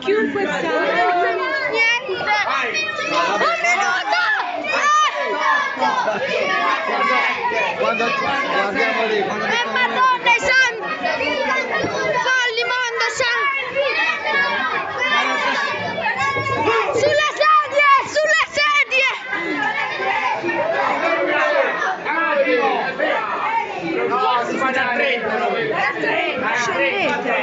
chiunque sia. Niente! Un minuto! Quando, guardiamo lì, quando e madonna santa! Colli mondo santa! Sulla sedia! Sulla sedia! No, si fa da 30! Scendete!